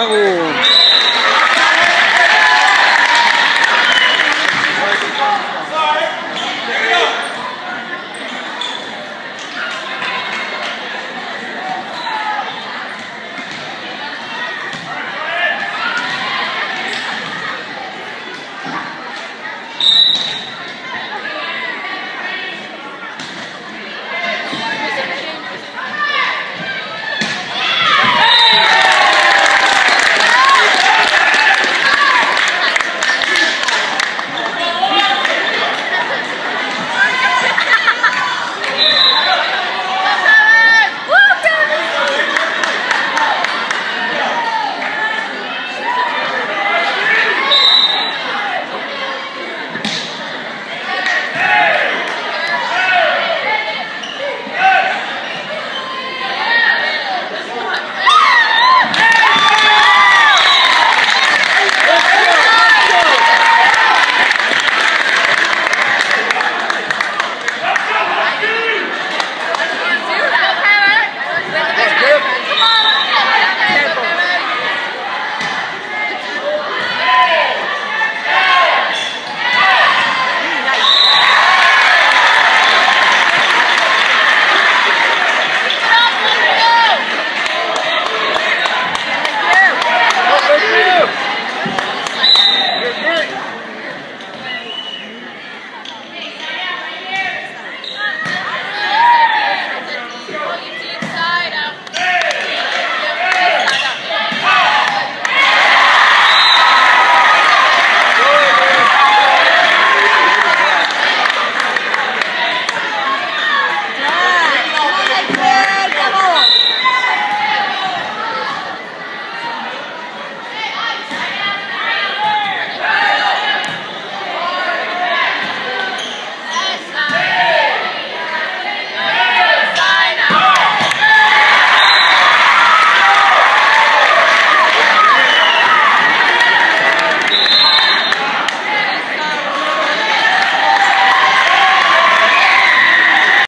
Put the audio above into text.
Oh.